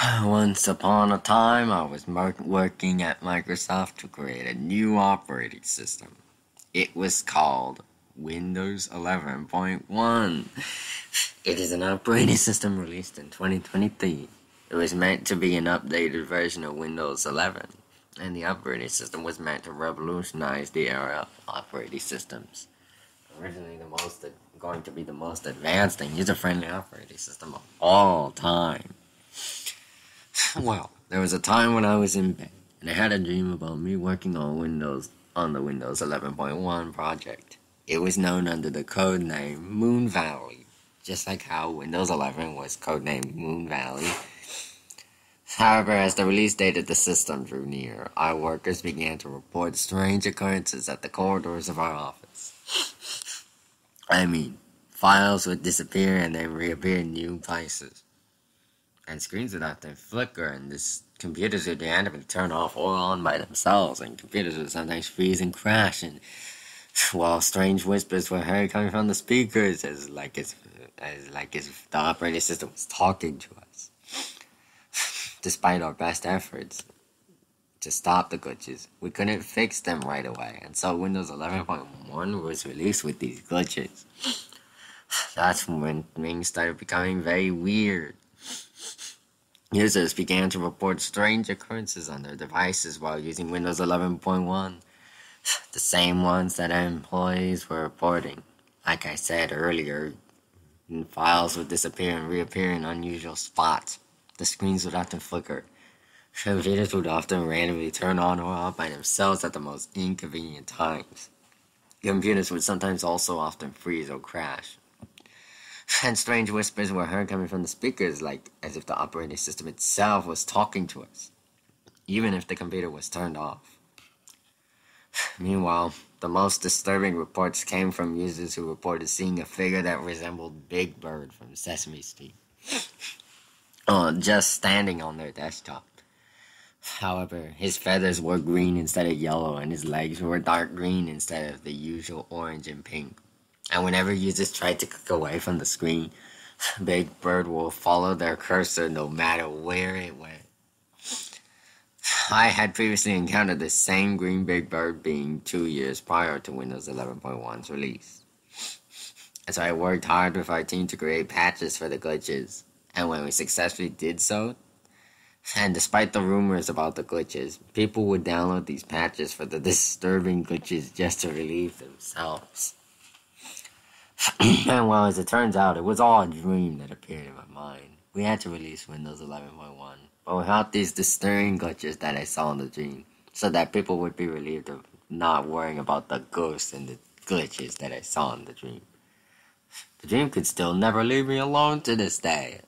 Once upon a time, I was working at Microsoft to create a new operating system. It was called Windows 11.1. It is an operating system released in 2023. It was meant to be an updated version of Windows 11, and the operating system was meant to revolutionize the era of operating systems. Originally, the most going to be the most advanced and user-friendly operating system of all time. Well, there was a time when I was in bed, and I had a dream about me working on Windows on the Windows 11.1 project. It was known under the code name Moon Valley, just like how Windows 11 was codenamed Moon Valley. However, as the release date of the system drew near, our workers began to report strange occurrences at the corridors of our office. I mean, files would disappear and then reappear in new places and screens would often flicker, and this computers would randomly turn off or on by themselves, and computers would sometimes freeze and crash, and while strange whispers were heard coming from the speakers, as like as as like as if the operating system was talking to us. Despite our best efforts to stop the glitches, we couldn't fix them right away, and so Windows 11.1 was released with these glitches. That's when things started becoming very weird. Users began to report strange occurrences on their devices while using Windows 11.1, the same ones that employees were reporting. Like I said earlier, files would disappear and reappear in unusual spots. The screens would often flicker. Computers would often randomly turn on or off by themselves at the most inconvenient times. Computers would sometimes also often freeze or crash and strange whispers were heard coming from the speakers, like as if the operating system itself was talking to us, even if the computer was turned off. Meanwhile, the most disturbing reports came from users who reported seeing a figure that resembled Big Bird from Sesame Street, uh, just standing on their desktop. However, his feathers were green instead of yellow, and his legs were dark green instead of the usual orange and pink. And whenever users try to click away from the screen, Big Bird will follow their cursor no matter where it went. I had previously encountered the same green Big Bird being two years prior to Windows 11.1's release. And so I worked hard with our team to create patches for the glitches. And when we successfully did so, and despite the rumors about the glitches, people would download these patches for the disturbing glitches just to relieve themselves. and well, as it turns out, it was all a dream that appeared in my mind. We had to release Windows 11.1, but without these disturbing glitches that I saw in the dream, so that people would be relieved of not worrying about the ghosts and the glitches that I saw in the dream. The dream could still never leave me alone to this day.